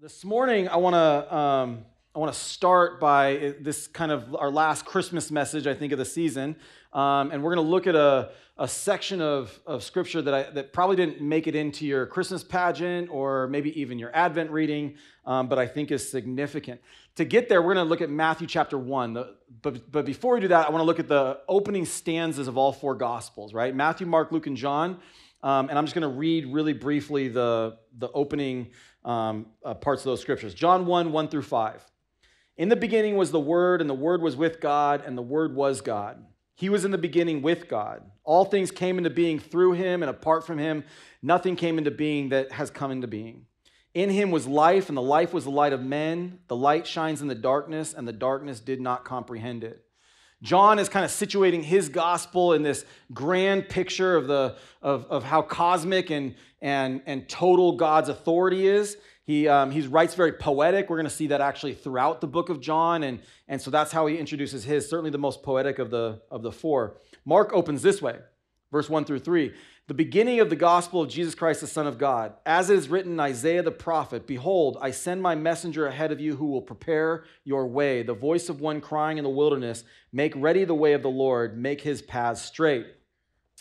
This morning, I want to um, I want to start by this kind of our last Christmas message, I think, of the season, um, and we're going to look at a, a section of, of scripture that I, that probably didn't make it into your Christmas pageant or maybe even your Advent reading, um, but I think is significant. To get there, we're going to look at Matthew chapter one. The, but but before we do that, I want to look at the opening stanzas of all four Gospels, right? Matthew, Mark, Luke, and John. Um, and I'm just going to read really briefly the, the opening um, uh, parts of those scriptures. John 1 1 through 5. In the beginning was the Word, and the Word was with God, and the Word was God. He was in the beginning with God. All things came into being through him, and apart from him, nothing came into being that has come into being. In him was life, and the life was the light of men. The light shines in the darkness, and the darkness did not comprehend it. John is kind of situating his gospel in this grand picture of, the, of, of how cosmic and, and, and total God's authority is. He, um, he writes very poetic. We're going to see that actually throughout the book of John. And, and so that's how he introduces his, certainly the most poetic of the, of the four. Mark opens this way, verse 1 through 3 the beginning of the gospel of Jesus Christ, the Son of God. As it is written in Isaiah the prophet Behold, I send my messenger ahead of you who will prepare your way. The voice of one crying in the wilderness, Make ready the way of the Lord, make his paths straight.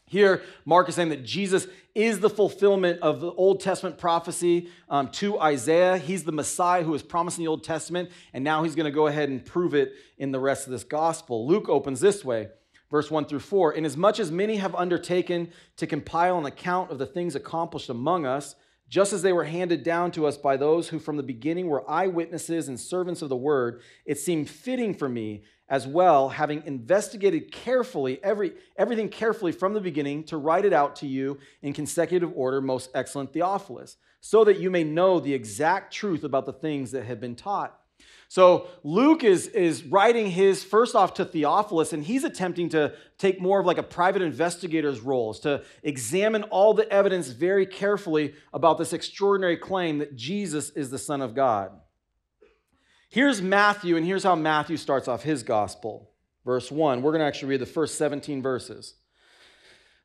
Here, Mark is saying that Jesus is the fulfillment of the Old Testament prophecy um, to Isaiah. He's the Messiah who was promised in the Old Testament, and now he's going to go ahead and prove it in the rest of this gospel. Luke opens this way verse 1 through 4 Inasmuch as many have undertaken to compile an account of the things accomplished among us, just as they were handed down to us by those who from the beginning were eyewitnesses and servants of the word, it seemed fitting for me as well, having investigated carefully every, everything carefully from the beginning, to write it out to you in consecutive order, most excellent Theophilus, so that you may know the exact truth about the things that have been taught so Luke is, is writing his first off to Theophilus, and he's attempting to take more of like a private investigator's roles to examine all the evidence very carefully about this extraordinary claim that Jesus is the Son of God. Here's Matthew, and here's how Matthew starts off his gospel. Verse 1. We're going to actually read the first 17 verses.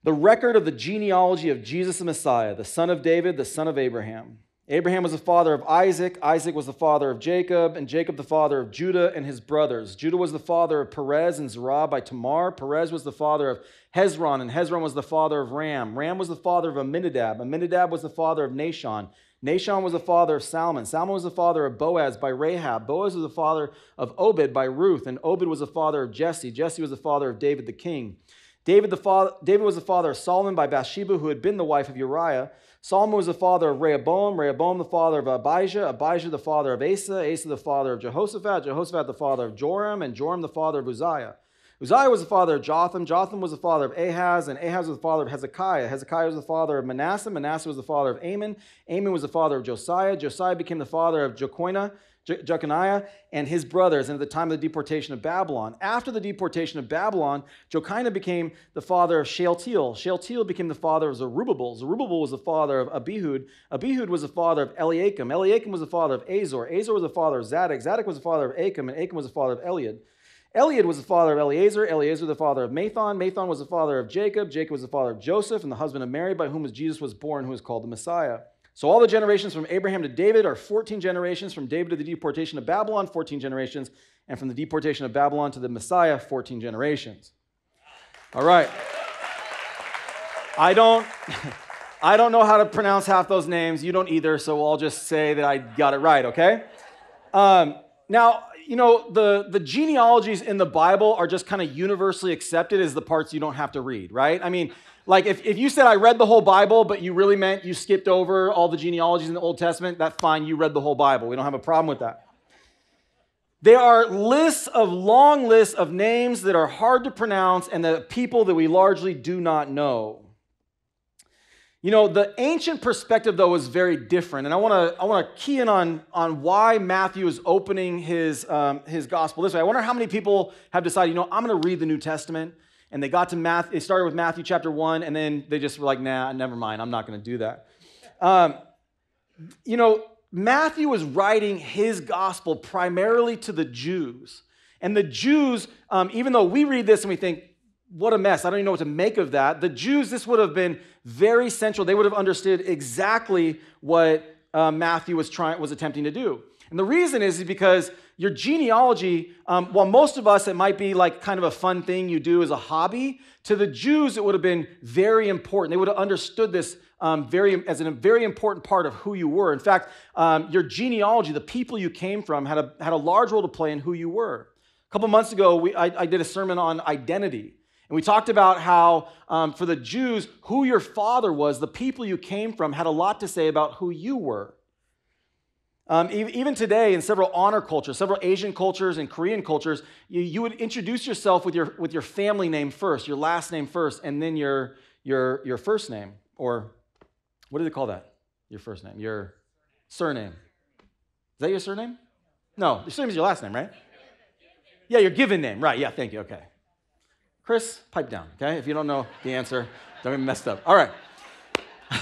The record of the genealogy of Jesus the Messiah, the son of David, the son of Abraham. Abraham was the father of Isaac, Isaac was the father of Jacob, and Jacob the father of Judah and his brothers. Judah was the father of Perez and Zerah by Tamar. Perez was the father of Hezron, and Hezron was the father of Ram. Ram was the father of Amminadab. Amminadab was the father of Nahshon. Nahshon was the father of Salmon. Salmon was the father of Boaz by Rahab. Boaz was the father of Obed by Ruth, and Obed was the father of Jesse. Jesse was the father of David the king. David, the father, David was the father of Solomon by Bathsheba, who had been the wife of Uriah. Solomon was the father of Rehoboam, Rehoboam the father of Abijah, Abijah the father of Asa, Asa the father of Jehoshaphat, Jehoshaphat the father of Joram, and Joram the father of Uzziah. Uzziah was the father of Jotham, Jotham was the father of Ahaz, and Ahaz was the father of Hezekiah. Hezekiah was the father of Manasseh, Manasseh was the father of Amon, Amon was the father of Josiah, Josiah became the father of Jeconiah, Jeconiah and his brothers, and at the time of the deportation of Babylon. After the deportation of Babylon, Jeconiah became the father of Shealtiel. Shealtiel became the father of Zerubbabel. Zerubbabel was the father of Abihud. Abihud was the father of Eliakim. Eliakim was the father of Azor. Azor was the father of Zadok. Zadok was the father of Achim, and Achim was the father of Eliud. Eliud was the father of Eleazar, Eleazar the father of Matthan, Matthan was the father of Jacob, Jacob was the father of Joseph, and the husband of Mary, by whom Jesus was born, who is called the Messiah. So all the generations from Abraham to David are 14 generations, from David to the deportation of Babylon, 14 generations, and from the deportation of Babylon to the Messiah, 14 generations. All right. I don't I don't know how to pronounce half those names. You don't either, so I'll just say that I got it right, okay? Um, now, you know, the, the genealogies in the Bible are just kind of universally accepted as the parts you don't have to read, right? I mean, like, if, if you said I read the whole Bible, but you really meant you skipped over all the genealogies in the Old Testament, that's fine. You read the whole Bible. We don't have a problem with that. There are lists of long lists of names that are hard to pronounce and the people that we largely do not know. You know, the ancient perspective, though, is very different. And I want to I wanna key in on, on why Matthew is opening his, um, his gospel this way. I wonder how many people have decided, you know, I'm going to read the New Testament and they got to math, they started with Matthew chapter 1, and then they just were like, nah, never mind, I'm not going to do that. Um, you know, Matthew was writing his gospel primarily to the Jews. And the Jews, um, even though we read this and we think, what a mess, I don't even know what to make of that, the Jews, this would have been very central. They would have understood exactly what uh, Matthew was, trying, was attempting to do. And the reason is because your genealogy, um, while most of us, it might be like kind of a fun thing you do as a hobby, to the Jews, it would have been very important. They would have understood this um, very, as a very important part of who you were. In fact, um, your genealogy, the people you came from, had a, had a large role to play in who you were. A couple months ago, we, I, I did a sermon on identity. And we talked about how, um, for the Jews, who your father was, the people you came from, had a lot to say about who you were. Um, even today, in several honor cultures, several Asian cultures and Korean cultures, you, you would introduce yourself with your, with your family name first, your last name first, and then your, your, your first name. Or what do they call that? Your first name, your surname. Is that your surname? No, your surname is your last name, right? Yeah, your given name, right? Yeah, thank you. Okay. Chris, pipe down, okay? If you don't know the answer, don't get messed up. All right.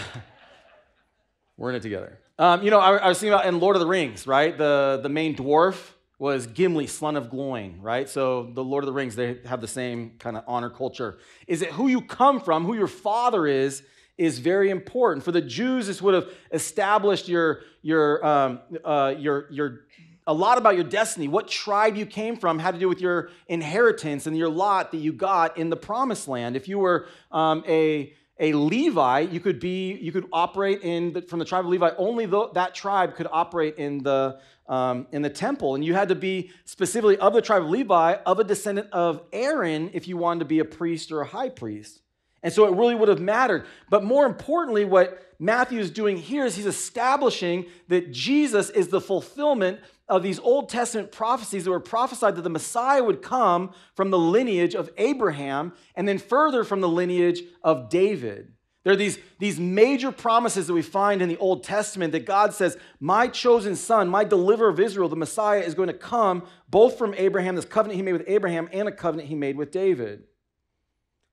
We're in it together. Um, you know, I, I, was thinking about in Lord of the Rings, right? The, the main dwarf was Gimli, son of Gloin, right? So the Lord of the Rings, they have the same kind of honor culture. Is it who you come from, who your father is, is very important. For the Jews, this would have established your, your, um, uh, your, your a lot about your destiny. What tribe you came from had to do with your inheritance and your lot that you got in the promised land. If you were um, a, a Levi, you could be you could operate in the, from the tribe of Levi. Only the, that tribe could operate in the um, in the temple, and you had to be specifically of the tribe of Levi, of a descendant of Aaron, if you wanted to be a priest or a high priest. And so it really would have mattered. But more importantly, what Matthew is doing here is he's establishing that Jesus is the fulfillment of these Old Testament prophecies that were prophesied that the Messiah would come from the lineage of Abraham and then further from the lineage of David. There are these, these major promises that we find in the Old Testament that God says, My chosen son, my deliverer of Israel, the Messiah, is going to come both from Abraham, this covenant he made with Abraham, and a covenant he made with David.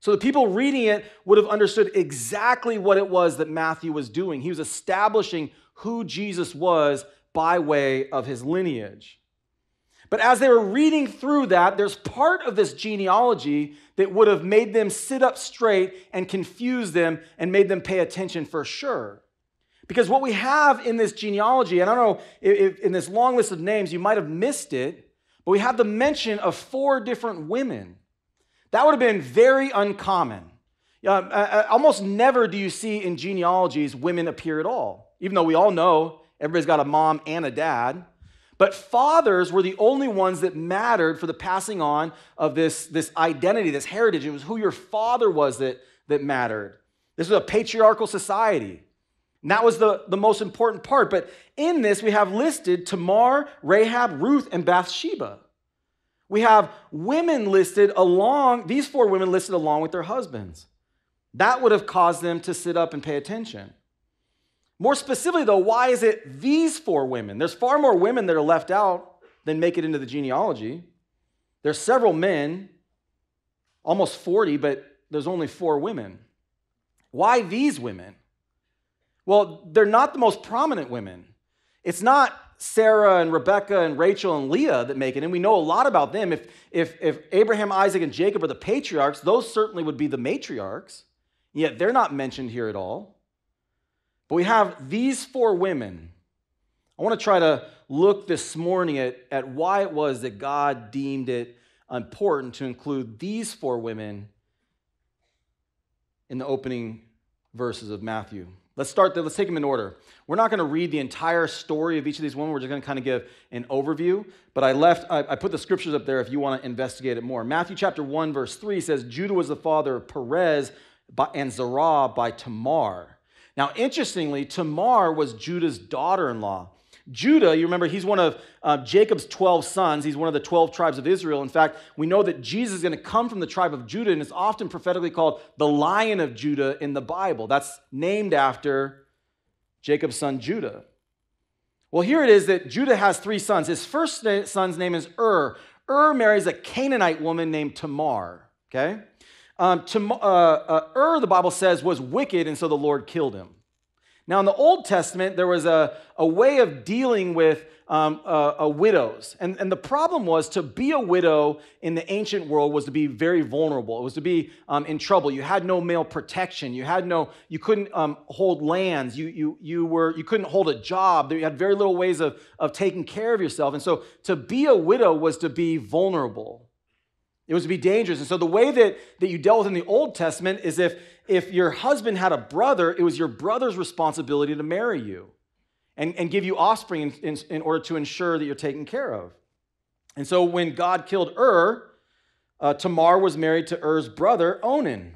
So the people reading it would have understood exactly what it was that Matthew was doing. He was establishing who Jesus was by way of his lineage. But as they were reading through that, there's part of this genealogy that would have made them sit up straight and confuse them and made them pay attention for sure. Because what we have in this genealogy, and I don't know if, in this long list of names, you might have missed it, but we have the mention of four different women. That would have been very uncommon. Uh, almost never do you see in genealogies women appear at all, even though we all know everybody's got a mom and a dad. But fathers were the only ones that mattered for the passing on of this, this identity, this heritage. It was who your father was that, that mattered. This was a patriarchal society. And that was the, the most important part. But in this, we have listed Tamar, Rahab, Ruth, and Bathsheba. We have women listed along, these four women listed along with their husbands. That would have caused them to sit up and pay attention. More specifically, though, why is it these four women? There's far more women that are left out than make it into the genealogy. There's several men, almost 40, but there's only four women. Why these women? Well, they're not the most prominent women. It's not Sarah and Rebecca and Rachel and Leah that make it, and we know a lot about them. If, if, if Abraham, Isaac, and Jacob are the patriarchs, those certainly would be the matriarchs, yet they're not mentioned here at all. But we have these four women. I want to try to look this morning at, at why it was that God deemed it important to include these four women in the opening verses of Matthew. Let's start there. Let's take them in order. We're not going to read the entire story of each of these women. We're just going to kind of give an overview. But I left, I, I put the scriptures up there if you want to investigate it more. Matthew chapter 1, verse 3 says, Judah was the father of Perez and Zerah by Tamar. Now, interestingly, Tamar was Judah's daughter in law. Judah, you remember, he's one of uh, Jacob's 12 sons. He's one of the 12 tribes of Israel. In fact, we know that Jesus is going to come from the tribe of Judah, and it's often prophetically called the Lion of Judah in the Bible. That's named after Jacob's son Judah. Well, here it is that Judah has three sons. His first son's name is Ur. Ur marries a Canaanite woman named Tamar. Okay? Um, Tam- uh, uh, Ur, the Bible says, was wicked, and so the Lord killed him. Now, in the Old Testament, there was a, a way of dealing with um, uh, widows. And, and the problem was to be a widow in the ancient world was to be very vulnerable. It was to be um, in trouble. You had no male protection. You had no, you couldn't um, hold lands. You, you, you, were, you couldn't hold a job. You had very little ways of, of taking care of yourself. And so to be a widow was to be vulnerable. It was to be dangerous. And so the way that, that you dealt with in the Old Testament is if, if your husband had a brother, it was your brother's responsibility to marry you and, and give you offspring in, in, in order to ensure that you're taken care of. And so when God killed Ur, uh, Tamar was married to Er's brother, Onan.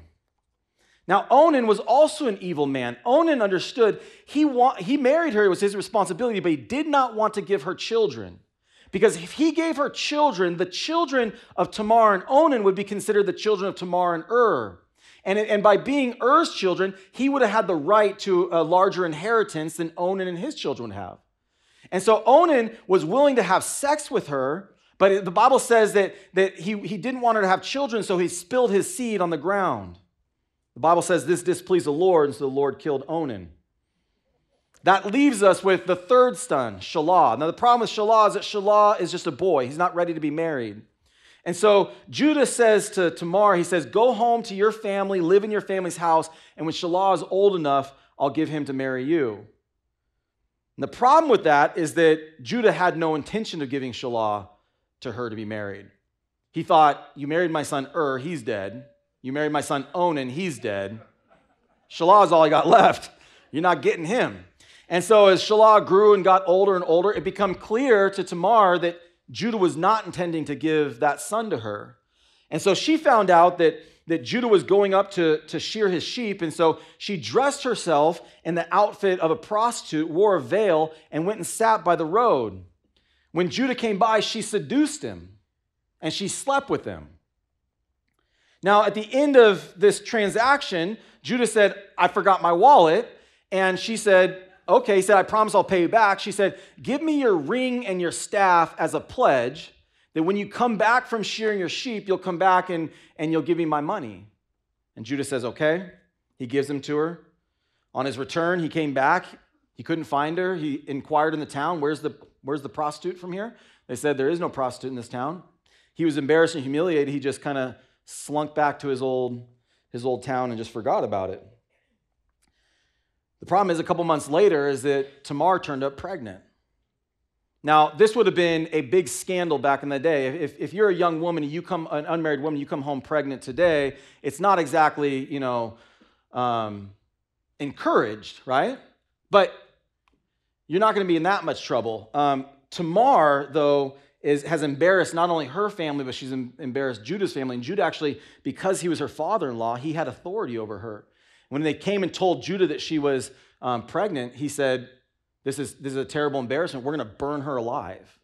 Now, Onan was also an evil man. Onan understood he, wa- he married her, it was his responsibility, but he did not want to give her children. Because if he gave her children, the children of Tamar and Onan would be considered the children of Tamar and Ur. And, and by being Er's children, he would have had the right to a larger inheritance than Onan and his children would have. And so Onan was willing to have sex with her, but the Bible says that, that he, he didn't want her to have children, so he spilled his seed on the ground. The Bible says this displeased the Lord, and so the Lord killed Onan. That leaves us with the third son, Shelah. Now, the problem with Shelah is that Shelah is just a boy. He's not ready to be married. And so Judah says to Tamar, he says, Go home to your family, live in your family's house, and when Shelah is old enough, I'll give him to marry you. And the problem with that is that Judah had no intention of giving Shelah to her to be married. He thought, You married my son Ur, he's dead. You married my son Onan, he's dead. Shelah is all I got left. You're not getting him. And so as Shelah grew and got older and older, it became clear to Tamar that Judah was not intending to give that son to her. And so she found out that, that Judah was going up to, to shear his sheep. And so she dressed herself in the outfit of a prostitute, wore a veil, and went and sat by the road. When Judah came by, she seduced him and she slept with him. Now, at the end of this transaction, Judah said, I forgot my wallet. And she said, Okay, he said, I promise I'll pay you back. She said, Give me your ring and your staff as a pledge that when you come back from shearing your sheep, you'll come back and, and you'll give me my money. And Judah says, Okay. He gives them to her. On his return, he came back. He couldn't find her. He inquired in the town, Where's the, where's the prostitute from here? They said, There is no prostitute in this town. He was embarrassed and humiliated. He just kind of slunk back to his old, his old town and just forgot about it. The problem is, a couple months later, is that Tamar turned up pregnant. Now, this would have been a big scandal back in the day. If, if you're a young woman, you come, an unmarried woman, you come home pregnant today, it's not exactly, you know, um, encouraged, right? But you're not going to be in that much trouble. Um, Tamar, though, is, has embarrassed not only her family, but she's embarrassed Judah's family. And Judah actually, because he was her father in law, he had authority over her. When they came and told Judah that she was um, pregnant, he said, this is, this is a terrible embarrassment. We're going to burn her alive.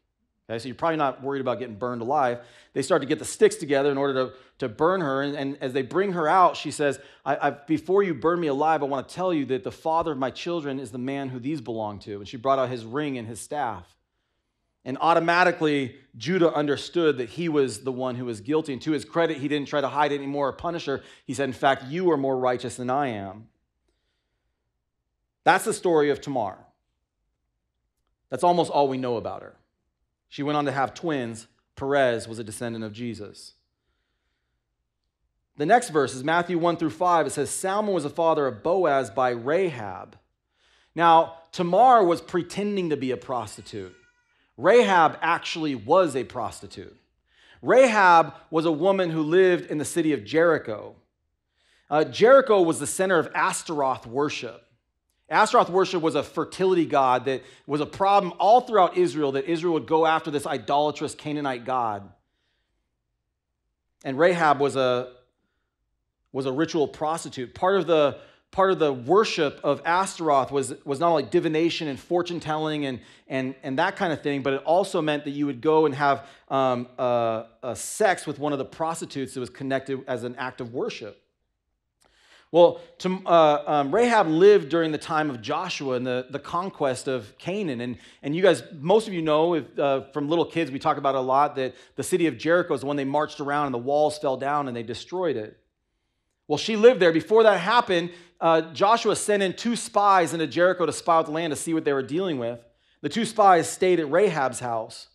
Okay, so you're probably not worried about getting burned alive. They start to get the sticks together in order to, to burn her. And, and as they bring her out, she says, I, I, Before you burn me alive, I want to tell you that the father of my children is the man who these belong to. And she brought out his ring and his staff. And automatically, Judah understood that he was the one who was guilty. And to his credit, he didn't try to hide anymore or punish her. He said, In fact, you are more righteous than I am. That's the story of Tamar. That's almost all we know about her. She went on to have twins. Perez was a descendant of Jesus. The next verse is Matthew 1 through 5. It says, Salmon was the father of Boaz by Rahab. Now, Tamar was pretending to be a prostitute. Rahab actually was a prostitute. Rahab was a woman who lived in the city of Jericho. Uh, Jericho was the center of Ashtaroth worship. Ashtaroth worship was a fertility god that was a problem all throughout Israel, that Israel would go after this idolatrous Canaanite god. And Rahab was a, was a ritual prostitute. Part of the part of the worship of Astaroth was, was not only divination and fortune telling and, and, and that kind of thing, but it also meant that you would go and have um, sex with one of the prostitutes that was connected as an act of worship. Well, to, uh, um, Rahab lived during the time of Joshua and the, the conquest of Canaan. And, and you guys, most of you know if, uh, from little kids, we talk about a lot that the city of Jericho is the one they marched around and the walls fell down and they destroyed it. Well, she lived there. Before that happened, uh, Joshua sent in two spies into Jericho to spy out the land to see what they were dealing with. The two spies stayed at Rahab's house.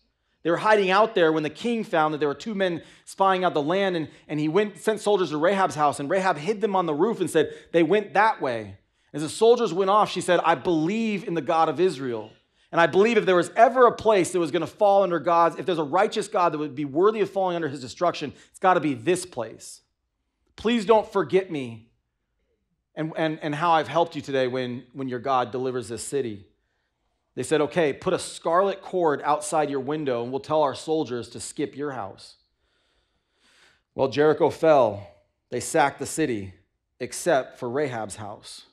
They were hiding out there when the king found that there were two men spying out the land, and, and he went sent soldiers to Rahab's house, and Rahab hid them on the roof and said, They went that way. As the soldiers went off, she said, I believe in the God of Israel. And I believe if there was ever a place that was going to fall under God's, if there's a righteous God that would be worthy of falling under his destruction, it's got to be this place. Please don't forget me and, and, and how I've helped you today when, when your God delivers this city. They said, okay, put a scarlet cord outside your window and we'll tell our soldiers to skip your house. Well, Jericho fell. They sacked the city, except for Rahab's house.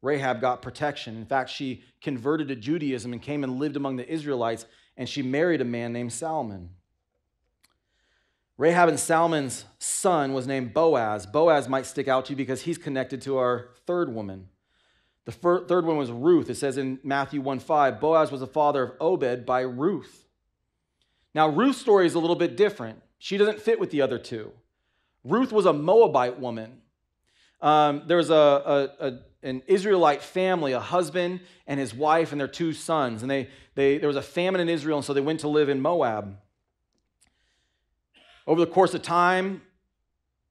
Rahab got protection. In fact, she converted to Judaism and came and lived among the Israelites, and she married a man named Salmon. Rahab and Salmon's son was named Boaz. Boaz might stick out to you because he's connected to our third woman. The third one was Ruth. It says in Matthew 1 5, Boaz was the father of Obed by Ruth. Now, Ruth's story is a little bit different. She doesn't fit with the other two. Ruth was a Moabite woman. Um, there was a, a, a, an Israelite family, a husband and his wife and their two sons. And they, they, there was a famine in Israel, and so they went to live in Moab. Over the course of time,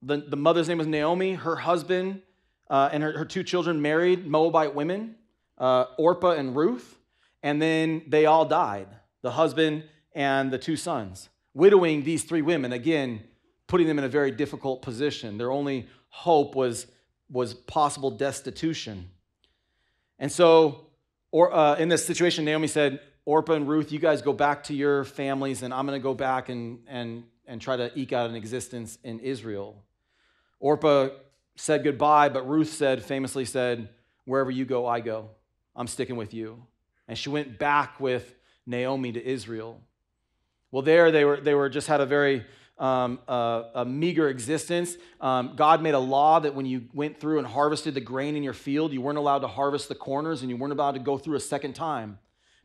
the, the mother's name was Naomi. Her husband uh, and her, her, two children married Moabite women, uh, Orpah and Ruth, and then they all died the husband and the two sons, widowing these three women, again, putting them in a very difficult position. Their only hope was, was possible destitution. And so, or, uh, in this situation, Naomi said, Orpah and Ruth, you guys go back to your families, and I'm going to go back and, and, and try to eke out an existence in Israel. Orpah said goodbye, but Ruth said, famously said, Wherever you go, I go. I'm sticking with you. And she went back with Naomi to Israel. Well, there they were, they were just had a very um, uh, a meager existence. Um, God made a law that when you went through and harvested the grain in your field, you weren't allowed to harvest the corners and you weren't allowed to go through a second time.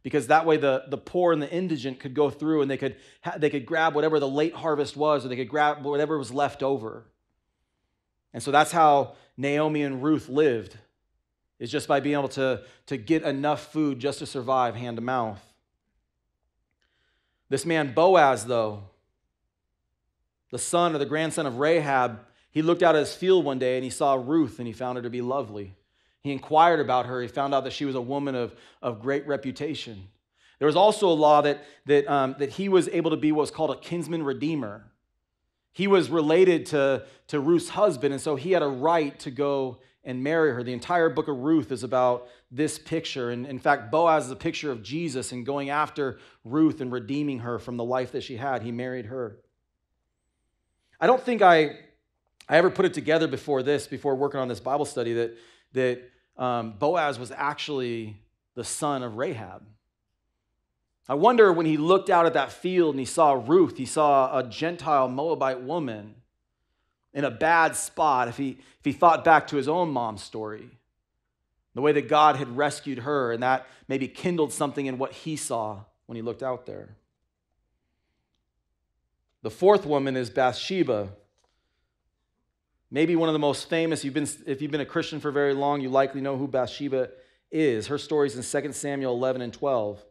Because that way the, the poor and the indigent could go through and they could, they could grab whatever the late harvest was or they could grab whatever was left over. And so that's how Naomi and Ruth lived, is just by being able to, to get enough food just to survive hand to mouth. This man, Boaz, though, the son or the grandson of Rahab, he looked out at his field one day and he saw Ruth and he found her to be lovely. He inquired about her. He found out that she was a woman of, of great reputation. There was also a law that, that, um, that he was able to be what's called a kinsman redeemer. He was related to, to Ruth's husband, and so he had a right to go and marry her. The entire book of Ruth is about this picture. And in fact, Boaz is a picture of Jesus and going after Ruth and redeeming her from the life that she had. He married her. I don't think I, I ever put it together before this, before working on this Bible study, that, that um, Boaz was actually the son of Rahab. I wonder when he looked out at that field and he saw Ruth, he saw a Gentile Moabite woman in a bad spot, if he, if he thought back to his own mom's story, the way that God had rescued her, and that maybe kindled something in what he saw when he looked out there. The fourth woman is Bathsheba. Maybe one of the most famous, you've been, if you've been a Christian for very long, you likely know who Bathsheba is. Her story is in 2 Samuel 11 and 12.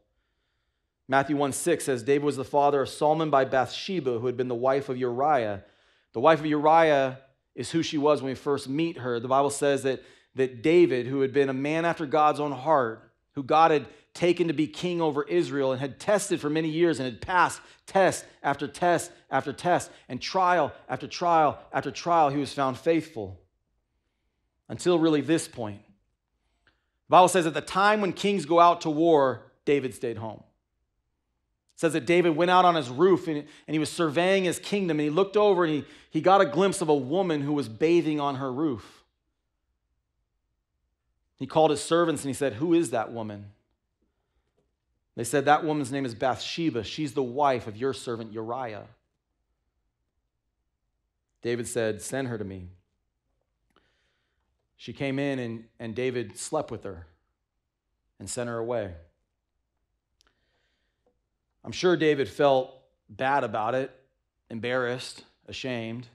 Matthew 1 6 says, David was the father of Solomon by Bathsheba, who had been the wife of Uriah. The wife of Uriah is who she was when we first meet her. The Bible says that, that David, who had been a man after God's own heart, who God had taken to be king over Israel and had tested for many years and had passed test after test after test and trial after trial after trial, he was found faithful until really this point. The Bible says at the time when kings go out to war, David stayed home. It says that David went out on his roof and, and he was surveying his kingdom and he looked over and he, he got a glimpse of a woman who was bathing on her roof. He called his servants and he said, Who is that woman? They said, That woman's name is Bathsheba. She's the wife of your servant Uriah. David said, Send her to me. She came in and, and David slept with her and sent her away. I'm sure David felt bad about it, embarrassed, ashamed.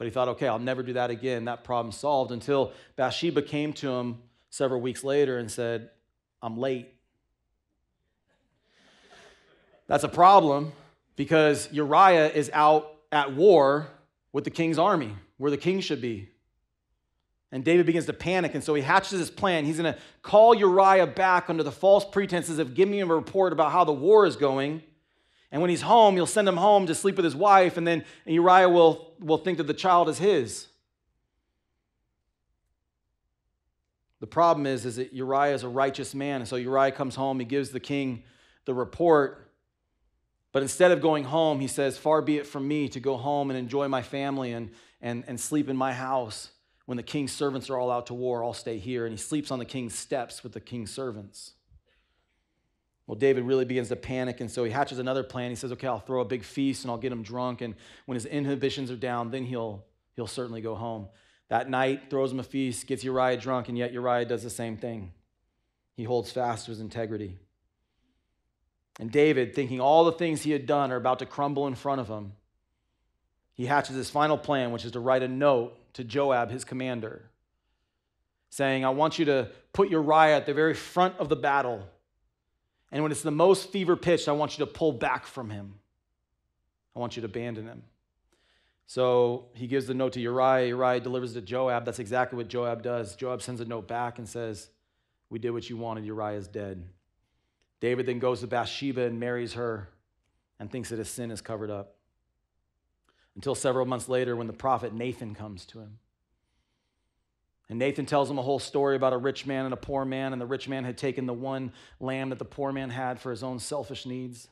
But he thought, okay, I'll never do that again. That problem solved until Bathsheba came to him several weeks later and said, I'm late. That's a problem because Uriah is out at war with the king's army, where the king should be. And David begins to panic, and so he hatches his plan. He's going to call Uriah back under the false pretenses of giving him a report about how the war is going. And when he's home, he'll send him home to sleep with his wife, and then Uriah will, will think that the child is his. The problem is, is that Uriah is a righteous man. And so Uriah comes home, he gives the king the report. But instead of going home, he says, Far be it from me to go home and enjoy my family and, and, and sleep in my house. When the king's servants are all out to war, I'll stay here. And he sleeps on the king's steps with the king's servants. Well, David really begins to panic, and so he hatches another plan. He says, Okay, I'll throw a big feast and I'll get him drunk. And when his inhibitions are down, then he'll, he'll certainly go home. That night, throws him a feast, gets Uriah drunk, and yet Uriah does the same thing. He holds fast to his integrity. And David, thinking all the things he had done are about to crumble in front of him, he hatches his final plan, which is to write a note to Joab, his commander, saying, I want you to put Uriah at the very front of the battle. And when it's the most fever pitched, I want you to pull back from him. I want you to abandon him. So he gives the note to Uriah. Uriah delivers it to Joab. That's exactly what Joab does. Joab sends a note back and says, We did what you wanted. Uriah is dead. David then goes to Bathsheba and marries her and thinks that his sin is covered up until several months later when the prophet Nathan comes to him. And Nathan tells him a whole story about a rich man and a poor man, and the rich man had taken the one lamb that the poor man had for his own selfish needs.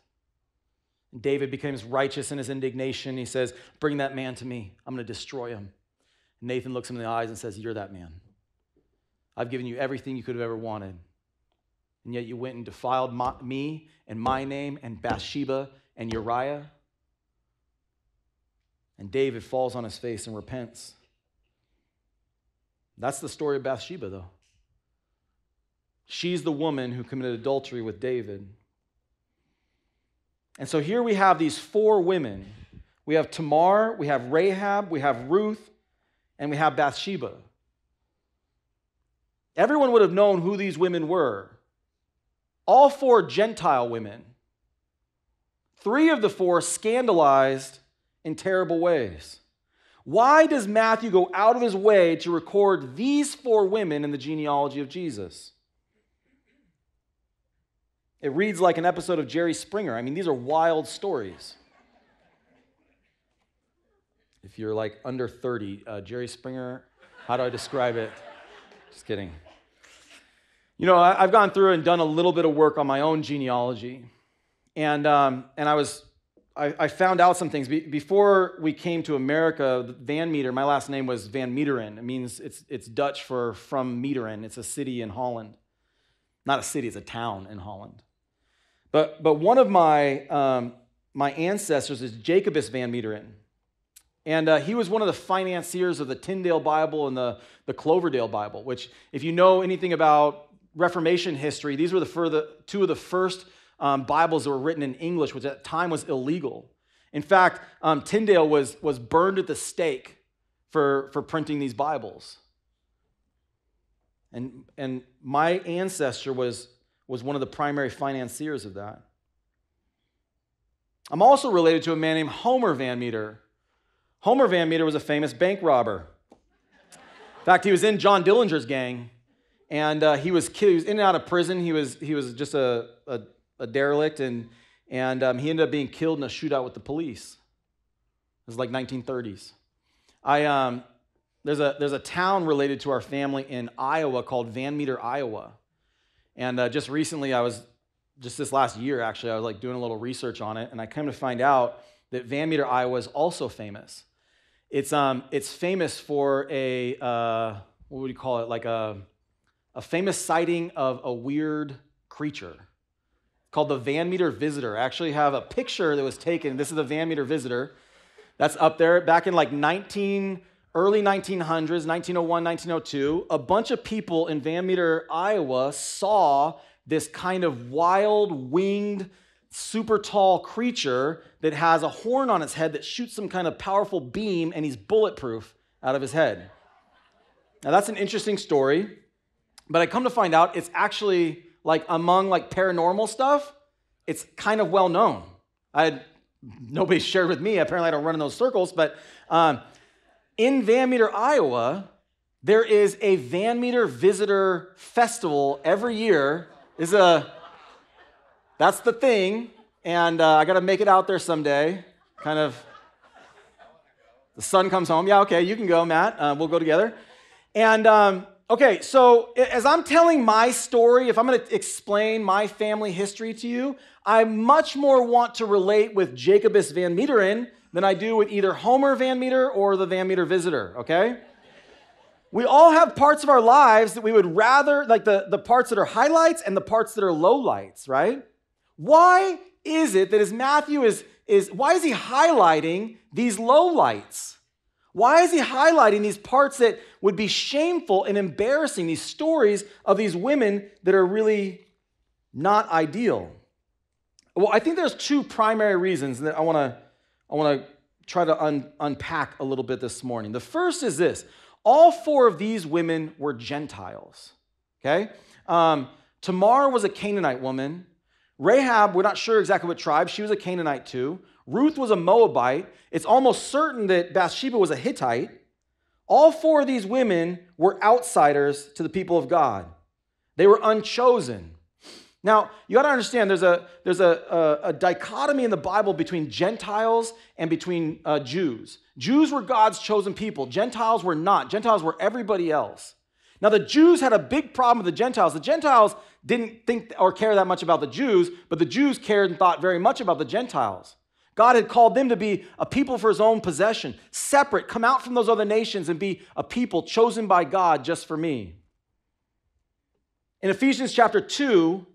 And David becomes righteous in his indignation. He says, Bring that man to me. I'm going to destroy him. And Nathan looks him in the eyes and says, You're that man. I've given you everything you could have ever wanted. And yet you went and defiled my, me and my name and Bathsheba and Uriah. And David falls on his face and repents. That's the story of Bathsheba, though. She's the woman who committed adultery with David. And so here we have these four women. We have Tamar, we have Rahab, we have Ruth, and we have Bathsheba. Everyone would have known who these women were. All four Gentile women. Three of the four scandalized in terrible ways. Why does Matthew go out of his way to record these four women in the genealogy of Jesus? It reads like an episode of Jerry Springer. I mean, these are wild stories. If you're like under 30, uh, Jerry Springer, how do I describe it? Just kidding. You know, I, have gone through and done a little bit of work on my own genealogy. And, um, and I was I, I found out some things. Be, before we came to America, Van Meter, my last name was Van Meteren. It means it's, it's Dutch for from Meteren. It's a city in Holland. Not a city, it's a town in Holland. But, but one of my, um, my ancestors is Jacobus Van Meteren. And uh, he was one of the financiers of the Tyndale Bible and the, the Coverdale Bible, which, if you know anything about Reformation history, these were the, two of the first um, Bibles that were written in English, which at the time was illegal. In fact, um, Tyndale was, was burned at the stake for, for printing these Bibles. And, and my ancestor was, was one of the primary financiers of that. I'm also related to a man named Homer Van Meter. Homer Van Meter was a famous bank robber. In fact, he was in John Dillinger's gang, and uh, he, was, he was in and out of prison. He was, he was just a, a a derelict, and, and um, he ended up being killed in a shootout with the police. It was like 1930s. I, um, there's, a, there's a town related to our family in Iowa called Van Meter, Iowa. And uh, just recently, I was, just this last year actually, I was like doing a little research on it, and I come to find out that Van Meter, Iowa is also famous. It's, um, it's famous for a, uh, what would you call it, like a, a famous sighting of a weird creature called the Van Meter Visitor. I actually have a picture that was taken. This is the Van Meter Visitor. That's up there back in like 19 early 1900s, 1901, 1902. A bunch of people in Van Meter, Iowa saw this kind of wild winged super tall creature that has a horn on its head that shoots some kind of powerful beam and he's bulletproof out of his head. Now that's an interesting story, but I come to find out it's actually like among like paranormal stuff, it's kind of well known. I had nobody shared with me. Apparently, I don't run in those circles, but um, in Van Meter, Iowa, there is a Van Meter visitor festival every year. Is a that's the thing, and uh, I got to make it out there someday. Kind of. The son comes home. Yeah, okay, you can go, Matt. Uh, we'll go together. And um, okay, so as I'm telling my story, if I'm going to explain my family history to you, I much more want to relate with Jacobus Van Meteren than I do with either Homer Van Meter or the Van Meter Visitor, okay? We all have parts of our lives that we would rather, like the, the parts that are highlights and the parts that are lowlights, right? Why is it that as Matthew is, is why is he highlighting these lowlights? Why is he highlighting these parts that would be shameful and embarrassing, these stories of these women that are really not ideal? Well, I think there's two primary reasons that I want to I want to try to un- unpack a little bit this morning. The first is this: all four of these women were Gentiles. Okay, um, Tamar was a Canaanite woman. Rahab, we're not sure exactly what tribe, she was a Canaanite too. Ruth was a Moabite. It's almost certain that Bathsheba was a Hittite. All four of these women were outsiders to the people of God. They were unchosen. Now, you got to understand there's, a, there's a, a, a, dichotomy in the Bible between Gentiles and between uh, Jews. Jews were God's chosen people, Gentiles were not. Gentiles were everybody else. Now, the Jews had a big problem with the Gentiles. The Gentiles didn't think or care that much about the Jews, but the Jews cared and thought very much about the Gentiles. God had called them to be a people for his own possession, separate, come out from those other nations and be a people chosen by God just for me. In Ephesians chapter 2,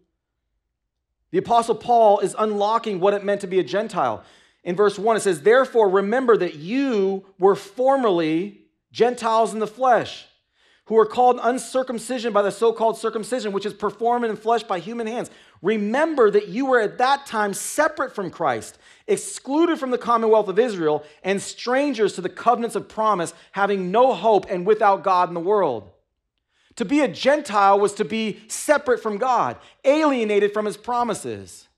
the Apostle Paul is unlocking what it meant to be a Gentile. In verse 1, it says, Therefore, remember that you were formerly Gentiles in the flesh, who are called uncircumcision by the so called circumcision, which is performed in flesh by human hands. Remember that you were at that time separate from Christ, excluded from the commonwealth of Israel, and strangers to the covenants of promise, having no hope and without God in the world. To be a Gentile was to be separate from God, alienated from his promises.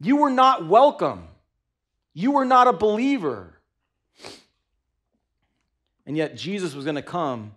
You were not welcome. You were not a believer. And yet, Jesus was going to come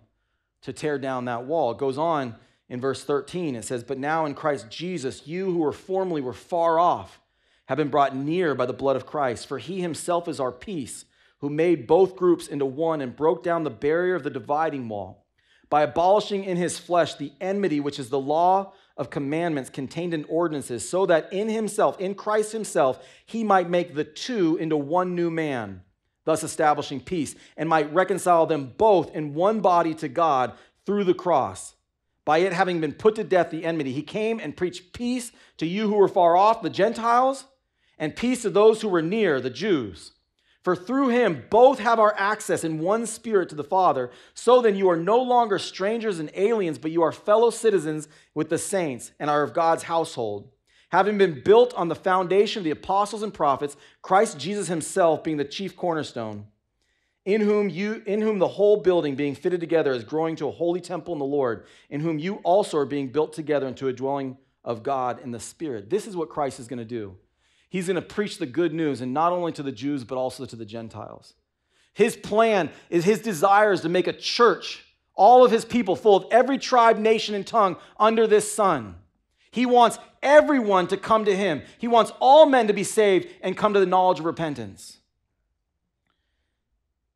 to tear down that wall. It goes on in verse 13. It says, But now in Christ Jesus, you who were formerly were far off have been brought near by the blood of Christ. For he himself is our peace, who made both groups into one and broke down the barrier of the dividing wall by abolishing in his flesh the enmity, which is the law of commandments contained in ordinances, so that in himself, in Christ himself, he might make the two into one new man, thus establishing peace, and might reconcile them both in one body to God through the cross. By it having been put to death the enmity, he came and preached peace to you who were far off, the Gentiles, and peace to those who were near, the Jews. For through him both have our access in one spirit to the Father. So then you are no longer strangers and aliens, but you are fellow citizens with the saints and are of God's household. Having been built on the foundation of the apostles and prophets, Christ Jesus himself being the chief cornerstone, in whom you in whom the whole building being fitted together is growing to a holy temple in the Lord, in whom you also are being built together into a dwelling of God in the Spirit. This is what Christ is going to do. He's going to preach the good news, and not only to the Jews, but also to the Gentiles. His plan is his desire is to make a church, all of his people, full of every tribe, nation, and tongue under this sun. He wants everyone to come to him. He wants all men to be saved and come to the knowledge of repentance.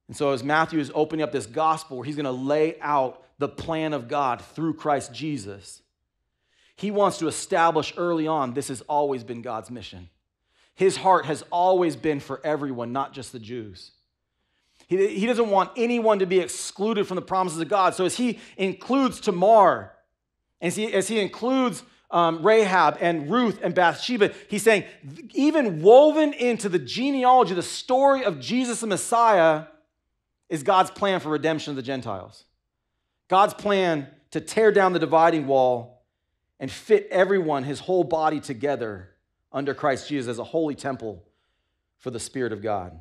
And so, as Matthew is opening up this gospel where he's going to lay out the plan of God through Christ Jesus, he wants to establish early on this has always been God's mission. His heart has always been for everyone, not just the Jews. He, he doesn't want anyone to be excluded from the promises of God. So as he includes Tamar, as he, as he includes um, Rahab and Ruth and Bathsheba, he's saying, even woven into the genealogy, the story of Jesus the Messiah, is God's plan for redemption of the Gentiles. God's plan to tear down the dividing wall and fit everyone, his whole body together under Christ Jesus as a holy temple for the Spirit of God.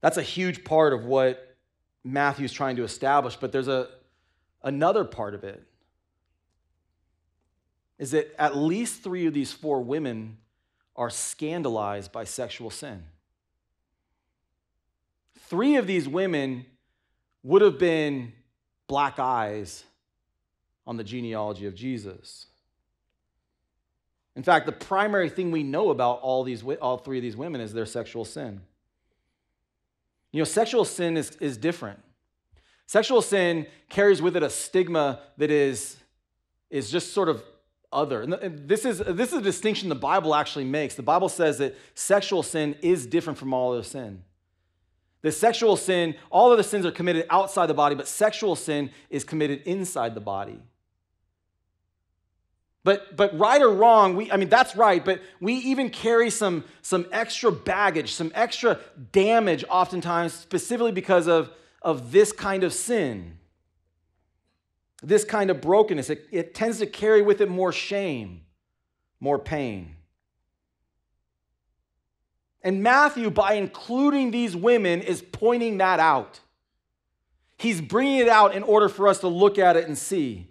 That's a huge part of what Matthew's trying to establish, but there's a, another part of it. Is that at least three of these four women are scandalized by sexual sin. Three of these women would have been black eyes on the genealogy of Jesus. In fact, the primary thing we know about all, these, all three of these women is their sexual sin. You know, sexual sin is, is different. Sexual sin carries with it a stigma that is, is just sort of other. And this is, this is a distinction the Bible actually makes. The Bible says that sexual sin is different from all other sin. The sexual sin, all other sins are committed outside the body, but sexual sin is committed inside the body. But, but right or wrong, we, I mean, that's right, but we even carry some, some extra baggage, some extra damage oftentimes, specifically because of, of this kind of sin, this kind of brokenness. It, it tends to carry with it more shame, more pain. And Matthew, by including these women, is pointing that out. He's bringing it out in order for us to look at it and see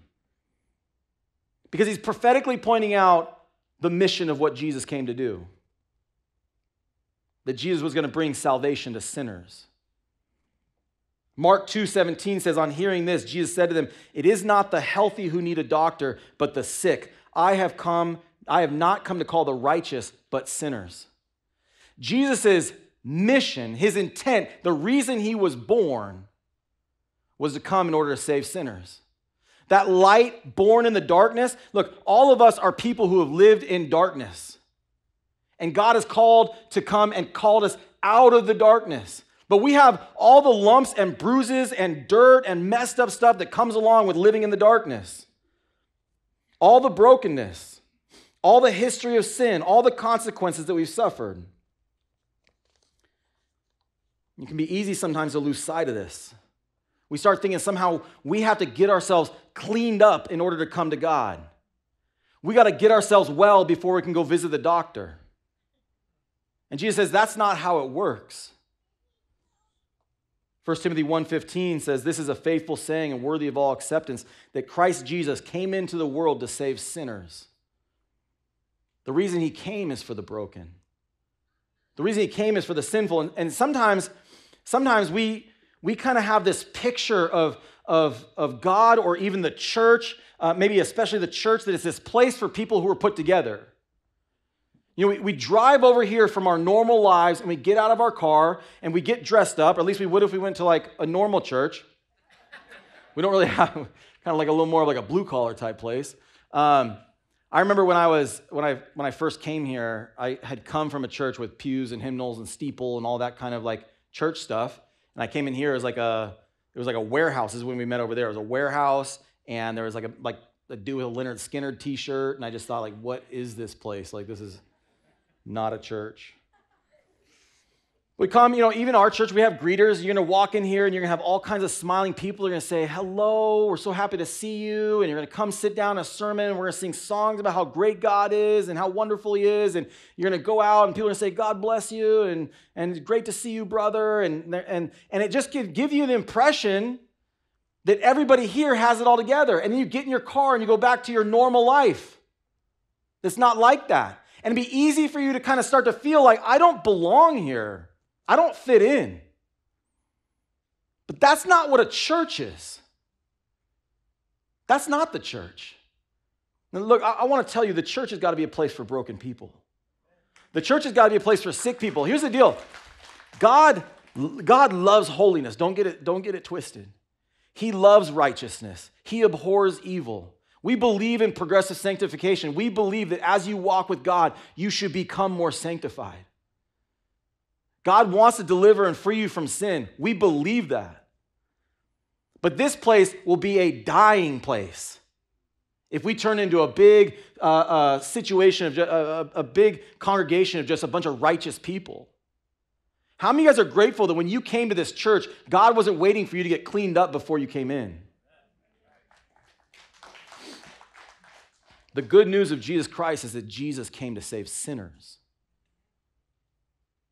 because he's prophetically pointing out the mission of what Jesus came to do. That Jesus was going to bring salvation to sinners. Mark 2:17 says on hearing this Jesus said to them, "It is not the healthy who need a doctor, but the sick. I have come I have not come to call the righteous, but sinners." Jesus' mission, his intent, the reason he was born was to come in order to save sinners that light born in the darkness. Look, all of us are people who have lived in darkness. And God has called to come and called us out of the darkness. But we have all the lumps and bruises and dirt and messed up stuff that comes along with living in the darkness. All the brokenness, all the history of sin, all the consequences that we've suffered. It can be easy sometimes to lose sight of this. We start thinking somehow we have to get ourselves cleaned up in order to come to God. We got to get ourselves well before we can go visit the doctor. And Jesus says that's not how it works. 1 Timothy 1:15 says this is a faithful saying and worthy of all acceptance that Christ Jesus came into the world to save sinners. The reason he came is for the broken. The reason he came is for the sinful and, and sometimes sometimes we we kind of have this picture of, of, of God or even the church, uh, maybe especially the church, that is this place for people who are put together. You know, we, we drive over here from our normal lives and we get out of our car and we get dressed up, or at least we would if we went to like a normal church. We don't really have kind of like a little more of like a blue collar type place. Um, I remember when I was when I when I first came here, I had come from a church with pews and hymnals and steeple and all that kind of like church stuff. And I came in here as like a, it was like a warehouse. Is when we met over there. It was a warehouse, and there was like a like a dude with a Lynyrd Skynyrd T-shirt, and I just thought like, what is this place? Like this is not a church. We come, you know, even our church, we have greeters. You're going to walk in here and you're going to have all kinds of smiling people. They're going to say, Hello, we're so happy to see you. And you're going to come sit down a sermon. We're going to sing songs about how great God is and how wonderful He is. And you're going to go out and people are going to say, God bless you. And, and great to see you, brother. And, and, and it just give, give you the impression that everybody here has it all together. And then you get in your car and you go back to your normal life. It's not like that. And it'd be easy for you to kind of start to feel like, I don't belong here. I don't fit in. But that's not what a church is. That's not the church. Now, look, I, I want to tell you the church has got to be a place for broken people. The church has got to be a place for sick people. Here's the deal God, God loves holiness. Don't get, it, don't get it twisted. He loves righteousness, He abhors evil. We believe in progressive sanctification. We believe that as you walk with God, you should become more sanctified. God wants to deliver and free you from sin. We believe that. But this place will be a dying place. If we turn into a big uh, uh, situation of just, uh, a big congregation of just a bunch of righteous people. How many of you guys are grateful that when you came to this church, God wasn't waiting for you to get cleaned up before you came in? The good news of Jesus Christ is that Jesus came to save sinners.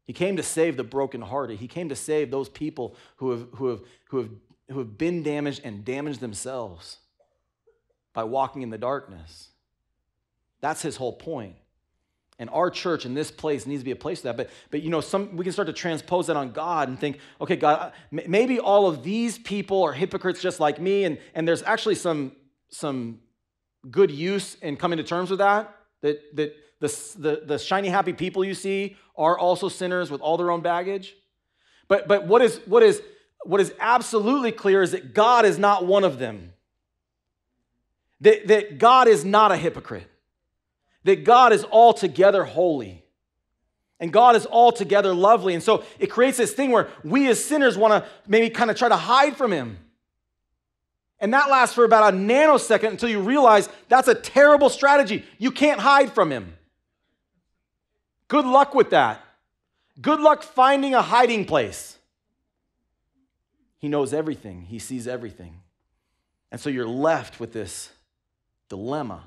He came to save the brokenhearted. He came to save those people who have, who have, who have, who have been damaged and damaged themselves by walking in the darkness. That's his whole point. And our church in this place needs to be a place for that. But, but you know, some, we can start to transpose that on God and think, okay, God, maybe all of these people are hypocrites just like me. And, and there's actually some, some good use in coming to terms with that. That, that the, the, the shiny, happy people you see are also sinners with all their own baggage. But, but what, is, what, is, what is absolutely clear is that God is not one of them. That, that God is not a hypocrite that God is altogether holy and God is altogether lovely. And so it creates this thing where we as sinners want to maybe kind of try to hide from Him. And that lasts for about a nanosecond until you realize that's a terrible strategy. You can't hide from Him. Good luck with that. Good luck finding a hiding place. He knows everything, He sees everything. And so you're left with this dilemma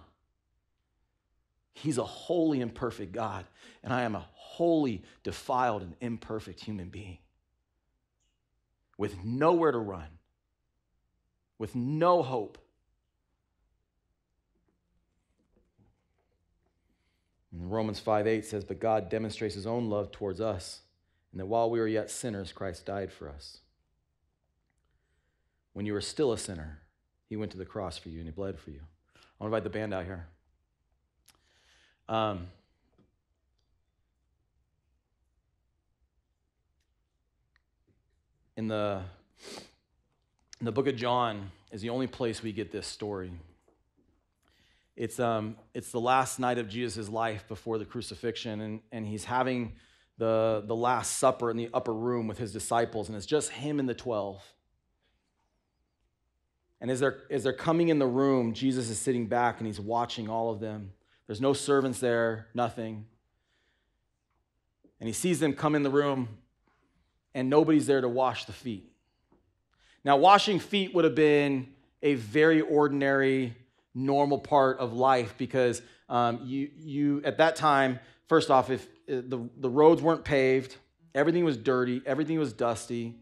He's a holy and perfect God, and I am a holy, defiled, and imperfect human being with nowhere to run, with no hope. And Romans 5 8 says, But God demonstrates his own love towards us, and that while we were yet sinners, Christ died for us. When you were still a sinner, he went to the cross for you and he bled for you. I want to invite the band out here. Um, in the in the book of John is the only place we get this story. It's, um, it's the last night of Jesus' life before the crucifixion, and, and he's having the, the Last Supper in the upper room with his disciples, and it's just him and the 12. And as they're, as they're coming in the room, Jesus is sitting back and he's watching all of them. There's no servants there, nothing. And he sees them come in the room, and nobody's there to wash the feet. Now, washing feet would have been a very ordinary, normal part of life because um, you, you, at that time, first off, if uh, the, the roads weren't paved, everything was dirty, everything was dusty.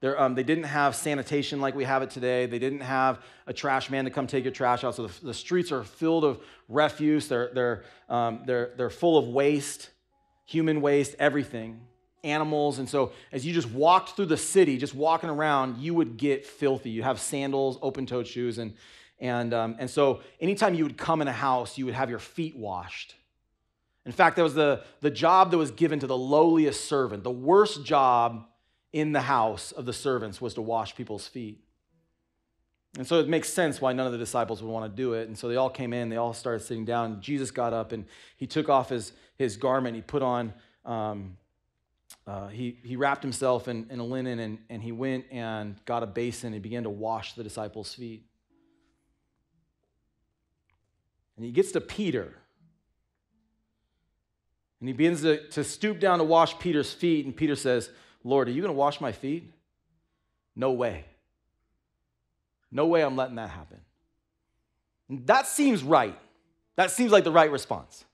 There, Um, they didn't have sanitation like we have it today. They didn't have a trash man to come take your trash out. So the, the streets are filled of refuse. They're, they're, um, they're, they're full of waste, human waste, everything, animals. And so as you just walked through the city, just walking around, you would get filthy. You have sandals, open toed shoes. And, and, um, and so anytime you would come in a house, you would have your feet washed. In fact, that was the, the job that was given to the lowliest servant, the worst job in the house of the servants was to wash people's feet. And so it makes sense why none of the disciples would want to do it. And so they all came in, they all started sitting down. Jesus got up and he took off his, his garment, he put on, um, uh, he, he wrapped himself in, in a linen and, and he went and got a basin and began to wash the disciples' feet. And he gets to Peter. And he begins to, to stoop down to wash Peter's feet. And Peter says, Lord, are you going to wash my feet? No way. No way I'm letting that happen. That seems right. That seems like the right response.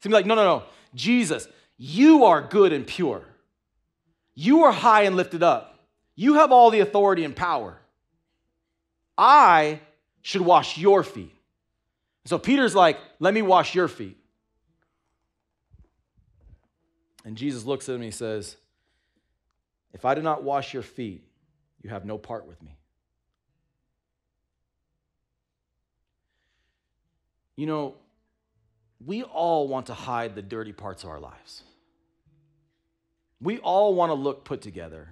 Seems like, no, no, no. Jesus, you are good and pure. You are high and lifted up. You have all the authority and power. I should wash your feet. So Peter's like, let me wash your feet. And Jesus looks at him and he says, if I do not wash your feet, you have no part with me. You know, we all want to hide the dirty parts of our lives. We all want to look put together.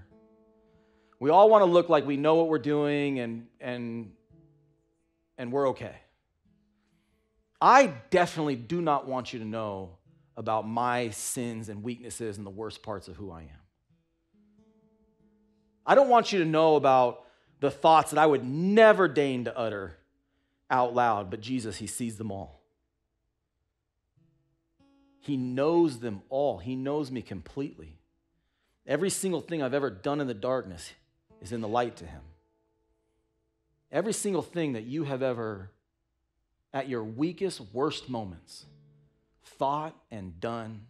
We all want to look like we know what we're doing and, and, and we're okay. I definitely do not want you to know about my sins and weaknesses and the worst parts of who I am. I don't want you to know about the thoughts that I would never deign to utter out loud, but Jesus, He sees them all. He knows them all. He knows me completely. Every single thing I've ever done in the darkness is in the light to Him. Every single thing that you have ever at your weakest, worst moments, thought and done,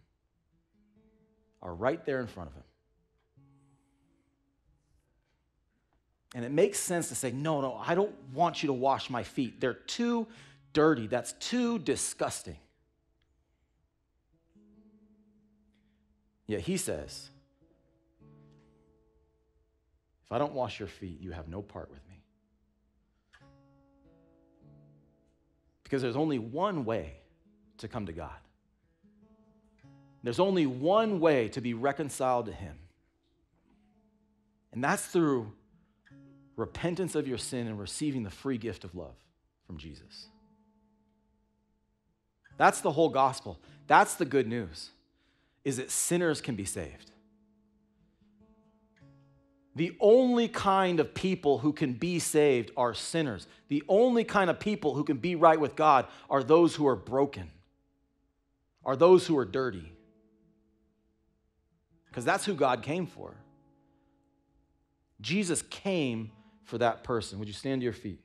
are right there in front of him. And it makes sense to say, no, no, I don't want you to wash my feet. They're too dirty. That's too disgusting. Yet he says, if I don't wash your feet, you have no part with me. Because there's only one way to come to God. There's only one way to be reconciled to Him. And that's through repentance of your sin and receiving the free gift of love from Jesus. That's the whole gospel. That's the good news. Is that sinners can be saved. The only kind of people who can be saved are sinners. The only kind of people who can be right with God are those who are broken, are those who are dirty. Because that's who God came for. Jesus came for that person. Would you stand to your feet?